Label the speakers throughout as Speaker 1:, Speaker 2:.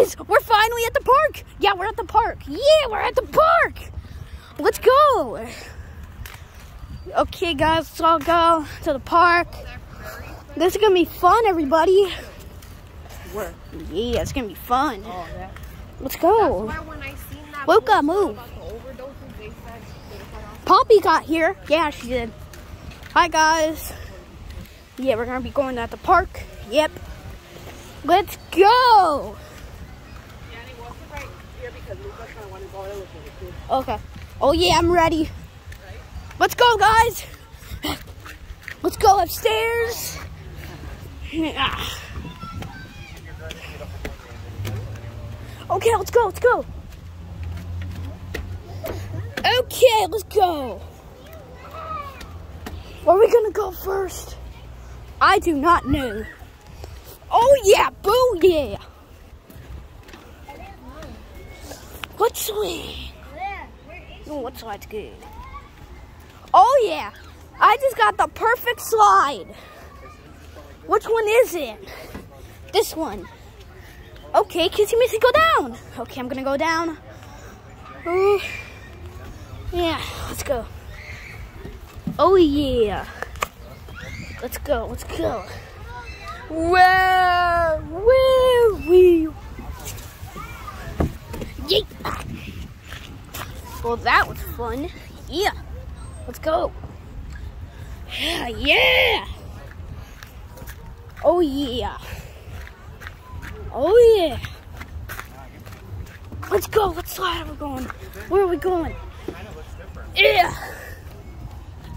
Speaker 1: We're finally at the park. Yeah, we're at the park. Yeah, we're at the park. Let's go. Okay, guys, let's all go to the park. This is gonna be fun, everybody.
Speaker 2: Where?
Speaker 1: Yeah, it's gonna be fun.
Speaker 2: Oh, that.
Speaker 1: Let's go.
Speaker 2: Why when I seen that
Speaker 1: Luca, move.
Speaker 2: about the overdoses, they said they cut off
Speaker 1: Poppy got here. Yeah, she did. Hi, guys. Yeah, we're gonna be going at the park. Yep. Let's go. Okay. Oh yeah, I'm ready. Let's go, guys. Let's go upstairs. Yeah. Okay, let's go. Let's go. Okay, let's go. Where are we gonna go first? I do not know. Oh yeah, boo yeah. What swing? Oh, what slide's good? Oh yeah, I just got the perfect slide. Which one is it? This one. Okay, Kissy Missy, go down. Okay, I'm gonna go down. Ooh. Yeah, let's go. Oh yeah. Let's go, let's go. Whoa, woo, wee. Yeet. Well, that was fun. Yeah. Let's go. Yeah. Oh, yeah. Oh, yeah. Let's go. What side are we going? Where are we going? Yeah.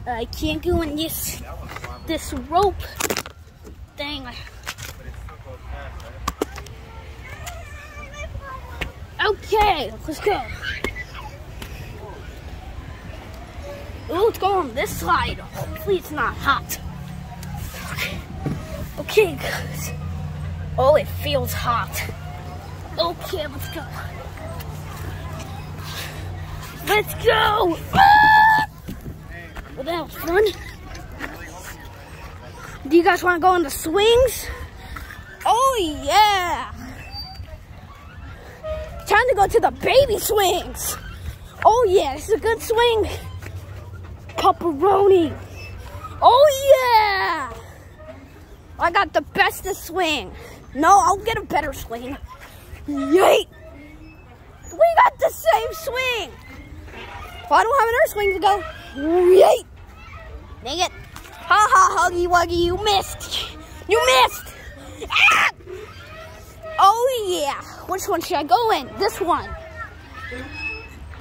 Speaker 1: I can't go in this this rope thing. Okay, let's go. Oh, let's go on this slide. Hopefully it's not hot. Okay, okay guys. Oh, it feels hot. Okay, let's go. Let's go! Ah! Well, that was fun. Do you guys want to go on the swings? Oh, yeah! Time to go to the baby swings. Oh, yeah, this is a good swing. Pepperoni. Oh, yeah! I got the bestest swing. No, I'll get a better swing. Yeet! We got the same swing. Well, I don't have another swing to go. Yeet! Dang it. Ha ha, Huggy Wuggy, you missed. You missed. Ah! Oh, yeah. Which one should I go in? This one.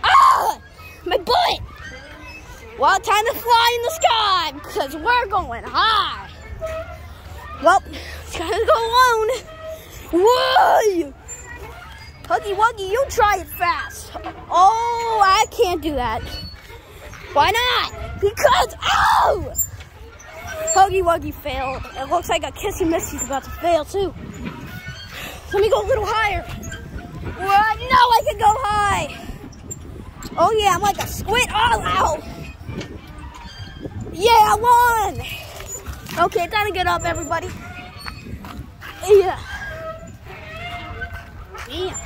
Speaker 1: Ah! My butt. Well, time to fly in the sky because we're going high. Well, it's gonna go alone. Whoa! Huggy Wuggy, you try it fast. Oh, I can't do that. Why not? Because, oh! Huggy Wuggy failed. It looks like a Kissy Missy's about to fail too. Let me go a little higher. What? No, I can go high. Oh yeah, I'm like a squid. Oh, ow. Yeah, I won. Okay, time to get up, everybody. Yeah. Yeah.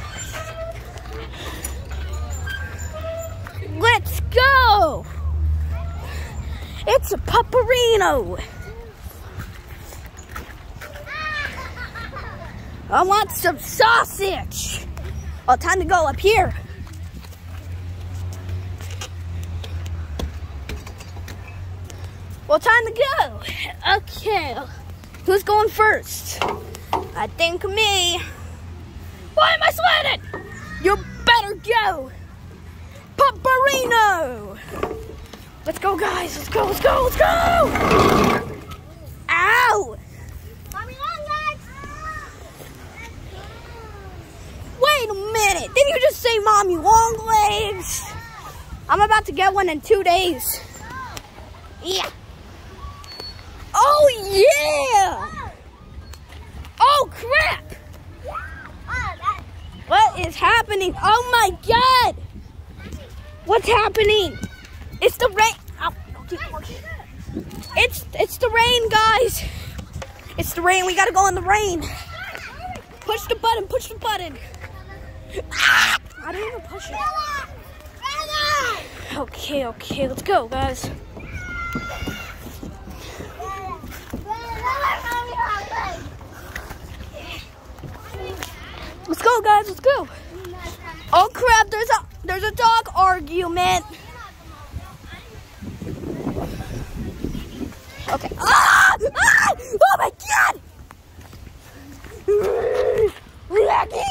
Speaker 1: Let's go. It's a pupperino. I want some sausage. Oh, time to go up here. Well, time to go. Okay. Who's going first? I think me. Why am I sweating? You better go. Pupperino. Let's go, guys. Let's go, let's go, let's go. Ow. Wait a minute. Did you just say mommy long legs? I'm about to get one in two days. Yeah. Oh, yeah. Oh, crap. What is happening? Oh, my God. What's happening? It's the rain. Ow. It's, it's the rain, guys. It's the rain. We got to go in the rain. Push the button. Push the button. Ah! I didn't even push it. Okay, okay, let's go, guys. Go, guys. Let's go. Oh crap! There's a there's a dog argument. Okay. Ah! Ah! Oh my god! Lucky!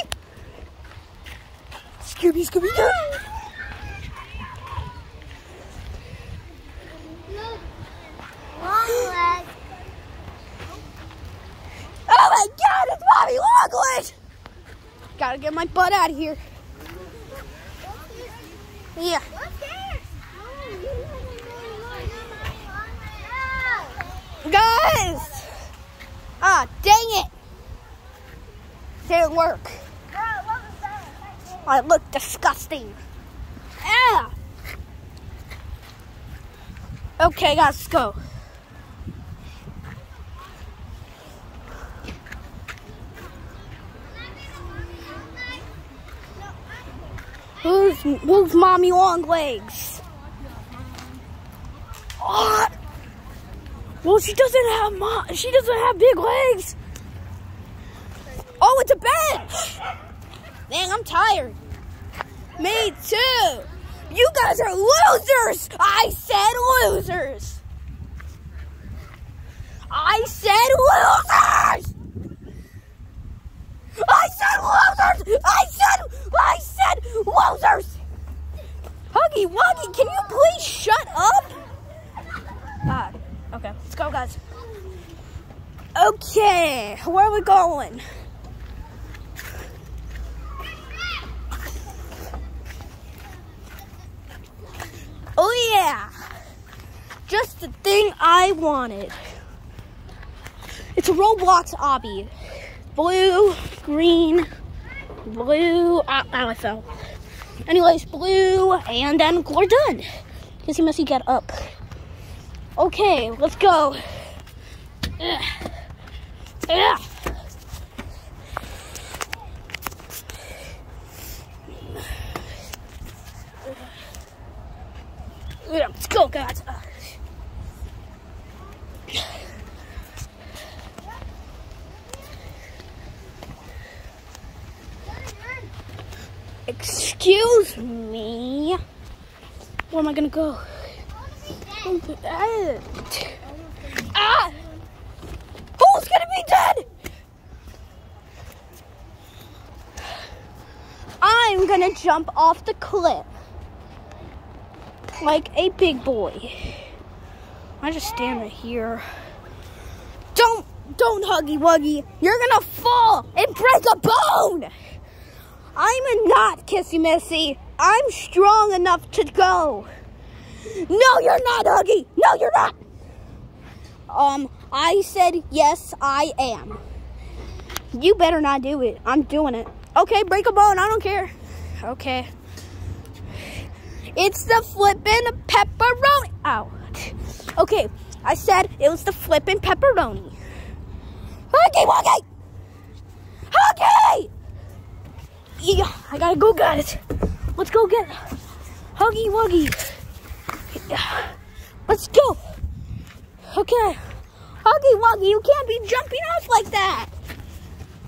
Speaker 1: Scooby, Scooby, Doo! Oh my god, it's Bobby Longlegs! Gotta get my butt out of here. Yeah. Guys! Ah, dang it! Didn't work. I look disgusting. Yeah. Okay, guys, let's go. Who's who's mommy long legs? Oh. Well, she doesn't have mom. She doesn't have big legs. Oh, it's a bench. Dang, I'm tired. Me too. You guys are losers. I said losers. I said losers. I said losers. I said Huggy Wuggy, can you please shut up? Ah, okay, let's go, guys. Okay, where are we going? Oh yeah, just the thing I wanted. It's a Roblox obby. Blue, green, blue. Ah, ah, I fell. Anyways, blue, and then we're done. Kissy Missy, get up. Okay, let's go. Ugh. Ugh. Let's go, guys. Excuse me. Where am I gonna go? Ah! Who's gonna be dead? I'm gonna jump off the cliff like a big boy. I just stand right here. Don't, don't huggy wuggy. You're gonna fall and break a bone. I'm not kissy missy. I'm strong enough to go. No, you're not, Huggy. No, you're not. Um, I said yes, I am. You better not do it. I'm doing it. Okay, break a bone. I don't care. Okay. It's the flippin' pepperoni. Ow. Okay, I said it was the flippin' pepperoni. Huggy Wuggy! Huggy! I gotta go, guys. Let's go get Huggy Wuggy. Let's go. Okay. Huggy Wuggy, you can't be jumping off like that.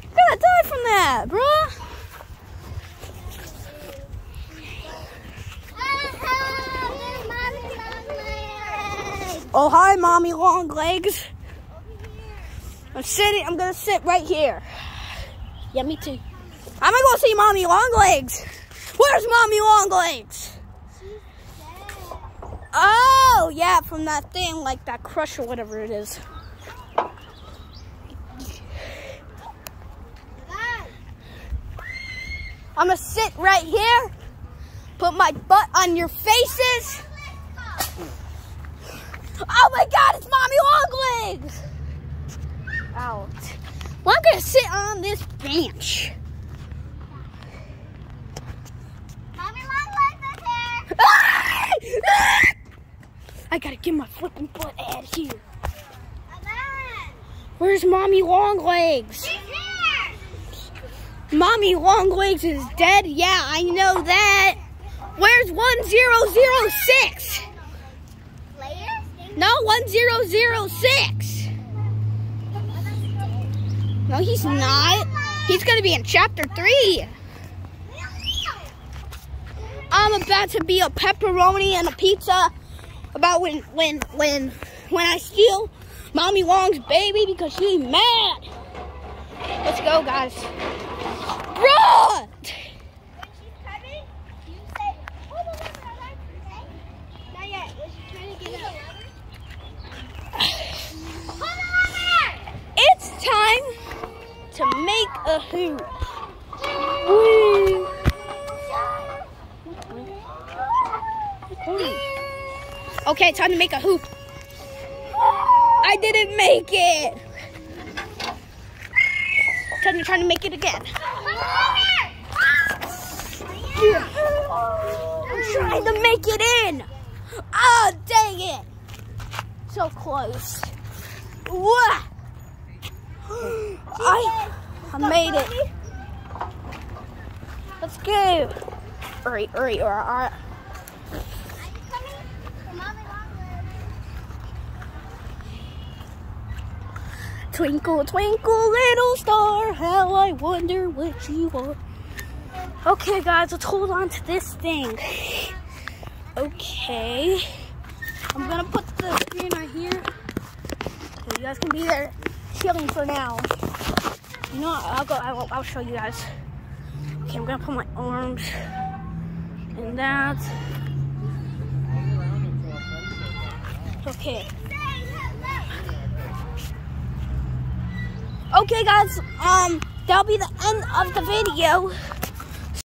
Speaker 1: You're gonna die from that, bruh. Oh, hi, mommy long legs. I'm sitting, I'm gonna sit right here. Yeah, me too. I'm gonna go see mommy long legs. Where's mommy long legs? Oh, yeah, from that thing, like that crush or whatever it is. I'm gonna sit right here, put my butt on your faces. Oh my God, it's Mommy Longlegs! Out. Well, I'm gonna sit on this bench.
Speaker 3: Mommy Longlegs is here.
Speaker 1: I gotta get my flipping butt out of here. Where's Mommy Longlegs? Mommy Longlegs is dead. Yeah, I know that. Where's 1006? No, 1006. No, he's not. He's going to be in chapter 3. I'm about to be a pepperoni and a pizza about when when when when I steal Mommy Long's baby because she's mad. Let's go, guys.
Speaker 3: There!
Speaker 1: It's time to make a hoop. Okay, time to make a hoop. I didn't make it. Time to try to make it again. I'm trying to make it in. Oh, dang it. So close. What? I, I made it. Let's go. Hurry, hurry, hurry, hurry. Twinkle, twinkle, little star, how I wonder what you are. Okay, guys, let's hold on to this thing. Okay. I'm gonna put the screen right here. So you guys can be there chilling for now. You know? I'll go, I'll, I'll show you guys. Okay, I'm gonna put my arms in that. Okay. Okay, guys, um, that'll be the end of the video.